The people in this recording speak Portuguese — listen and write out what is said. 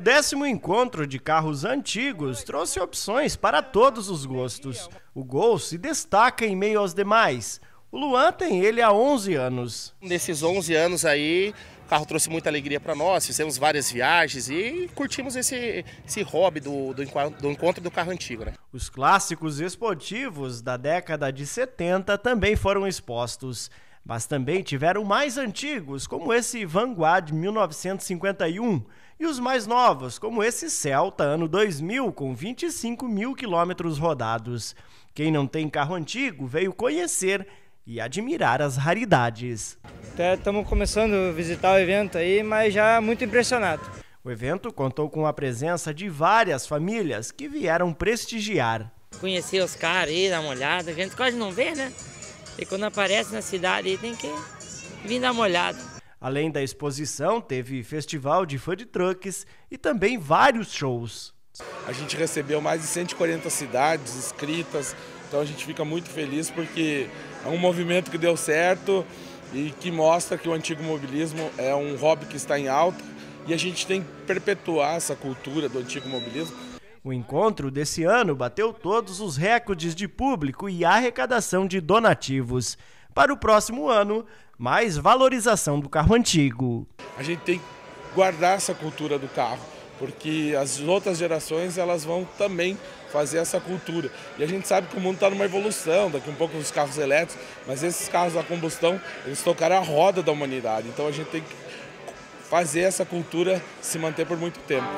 O décimo encontro de carros antigos trouxe opções para todos os gostos. O Gol se destaca em meio aos demais. O Luan tem ele há 11 anos. Nesses 11 anos aí, o carro trouxe muita alegria para nós, fizemos várias viagens e curtimos esse, esse hobby do, do, do encontro do carro antigo. Né? Os clássicos esportivos da década de 70 também foram expostos mas também tiveram mais antigos, como esse Vanguard 1951, e os mais novos, como esse Celta ano 2000, com 25 mil quilômetros rodados. Quem não tem carro antigo veio conhecer e admirar as raridades. Até estamos começando a visitar o evento aí, mas já muito impressionado. O evento contou com a presença de várias famílias que vieram prestigiar. Conhecer os caras aí, dar uma olhada, a gente quase não vê, né? E quando aparece na cidade tem que vir dar uma olhada. Além da exposição, teve festival de food trucks e também vários shows. A gente recebeu mais de 140 cidades inscritas, então a gente fica muito feliz porque é um movimento que deu certo e que mostra que o antigo mobilismo é um hobby que está em alta e a gente tem que perpetuar essa cultura do antigo mobilismo o encontro desse ano bateu todos os recordes de público e arrecadação de donativos. Para o próximo ano, mais valorização do carro antigo. A gente tem que guardar essa cultura do carro, porque as outras gerações elas vão também fazer essa cultura. E a gente sabe que o mundo está numa evolução, daqui um pouco os carros elétricos, mas esses carros a combustão, eles tocaram a roda da humanidade. Então a gente tem que fazer essa cultura se manter por muito tempo.